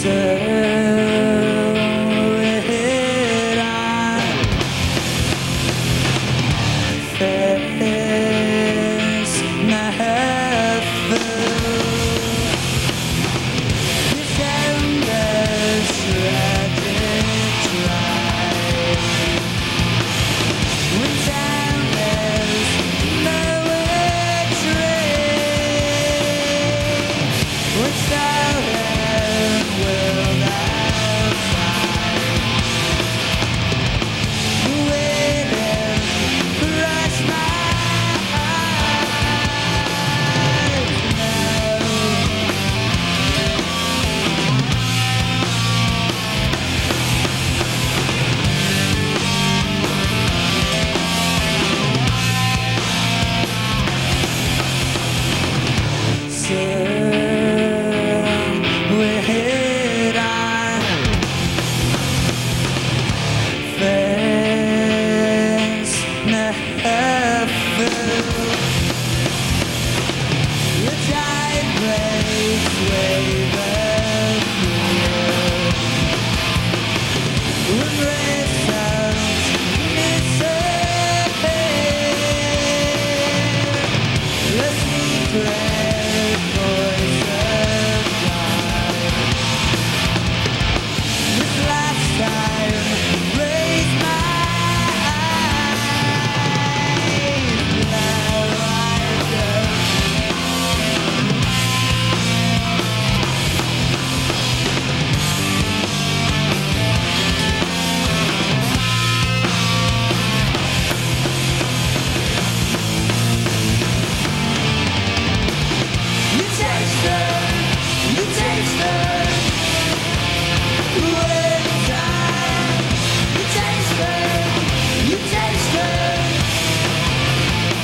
said Wave.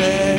fed.